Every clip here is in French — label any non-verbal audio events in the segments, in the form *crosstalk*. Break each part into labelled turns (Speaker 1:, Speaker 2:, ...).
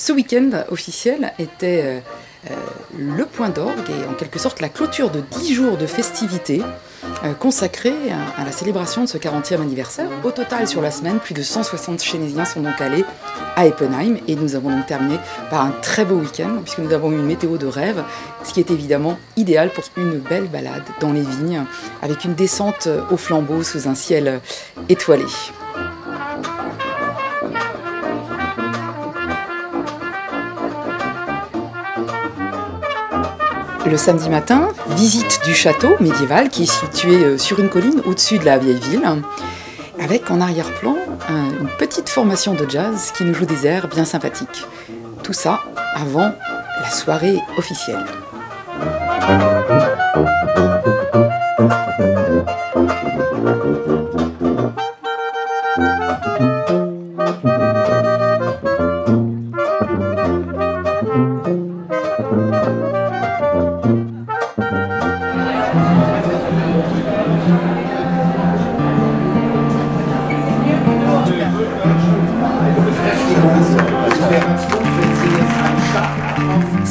Speaker 1: Ce week-end officiel était euh, euh, le point d'orgue et en quelque sorte la clôture de 10 jours de festivités euh, consacrées à, la célébration de ce 40e anniversaire. Au total, sur la semaine, plus de 160 Chénésiens sont donc allés à Eppenheim et nous avons donc terminé par un très beau week-end puisque nous avons eu une météo de rêve, ce qui est évidemment idéal pour une belle balade dans les vignes avec une descente au flambeau sous un ciel étoilé. Le samedi matin, visite du château médiéval qui est situé euh, sur une colline au-dessus de la vieille ville, avec en arrière-plan une petite formation de jazz qui nous joue des airs bien sympathiques. Tout ça avant la soirée officielle.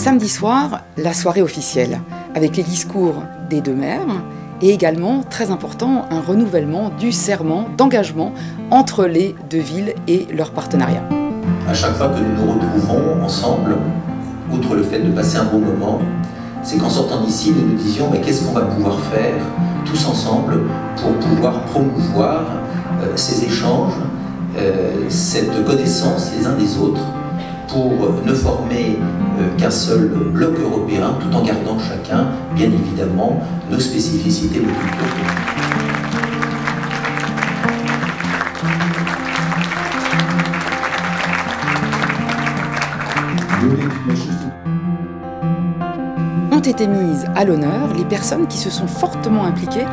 Speaker 1: Samedi soir, la soirée officielle, avec les discours des deux maires et également, très important, un renouvellement du serment d'engagement entre les deux villes et leur partenariat.
Speaker 2: À chaque fois que nous nous retrouvons ensemble, outre le fait de passer un bon moment, c'est qu'en sortant d'ici, nous nous disions mais qu'est-ce qu'on va pouvoir faire tous ensemble pour pouvoir promouvoir euh, ces échanges, euh, cette connaissance les uns des autres pour ne former euh, qu'un seul bloc européen tout en gardant chacun, bien évidemment, nos spécificités culture.
Speaker 1: ont été mises à l'honneur les personnes qui se sont fortement impliquées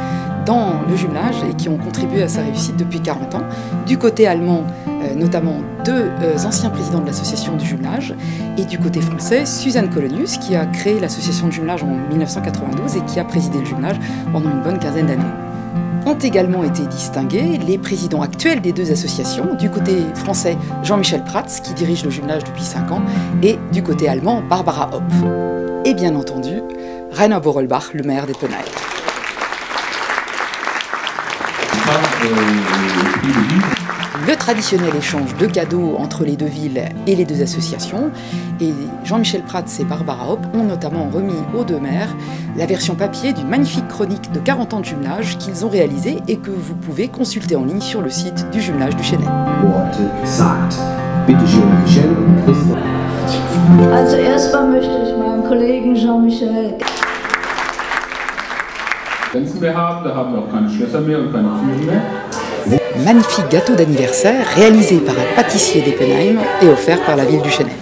Speaker 1: dans le jumelage et qui ont contribué à sa réussite depuis 40 ans. Du côté allemand, notamment deux euh, anciens présidents de l'association du jumelage, et du côté français, Suzanne Colonius, qui a créé l'association du jumelage en 1992 et qui a présidé le jumelage pendant une bonne quinzaine d'années ont également été distingués les présidents actuels des deux associations. Du côté français, Jean-Michel Prats, qui dirige le jumelage depuis 5 ans, et du côté allemand, Barbara Hopp. Et bien entendu, Rainer Borelbach, le maire d'Eppenheim. Le traditionnel échange de cadeaux entre les deux villes et les deux associations. Et Jean-Michel Prats et Barbara Hopp ont notamment remis aux deux maires la version papier d'une magnifique chronique de 40 ans de jumelage qu'ils ont réalisée et que vous pouvez consulter en ligne sur le site du jumelage du Chênay.
Speaker 3: Also erstmal möchte ich meinem Kollegen Jean-Michel
Speaker 1: Magnifique gâteau d'anniversaire réalisé par un pâtissier d'Eppenheim et offert par la ville du Chênay.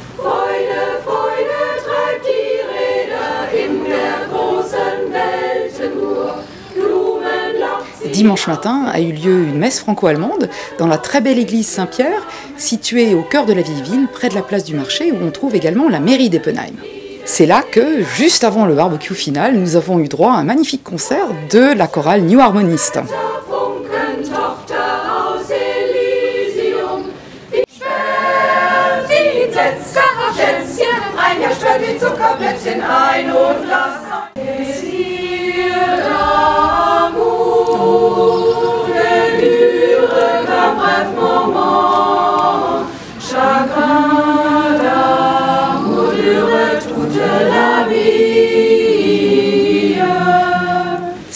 Speaker 1: Dimanche matin a eu lieu une messe franco-allemande dans la très belle église Saint-Pierre, située au cœur de la vieille ville, près de la place du marché, où on trouve également la mairie d'Eppenheim. C'est là que, juste avant le barbecue final, nous avons eu droit à un magnifique concert de la chorale New Harmonist.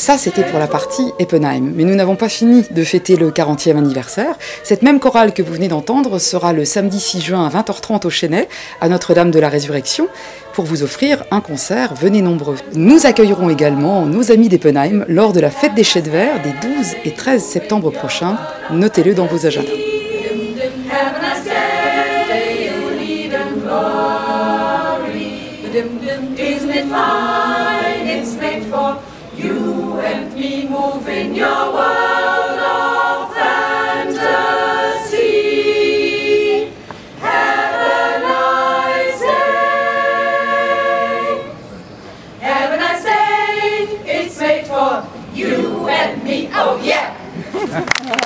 Speaker 1: Ça, c'était pour la partie Eppenheim. Mais nous n'avons pas fini de fêter le 40e anniversaire. Cette même chorale que vous venez d'entendre sera le samedi 6 juin à 20h30 au Chênay, à Notre-Dame de la Résurrection, pour vous offrir un concert. Venez nombreux. Nous accueillerons également nos amis d'Eppenheim lors de la fête des chais de verre des 12 et 13 septembre prochains. Notez-le dans vos agendas. isn't it fine? It's made for you and me moving your world of fantasy. Have a nice day. Have Heaven, I say. It's made for you and me. Oh, yeah. *laughs*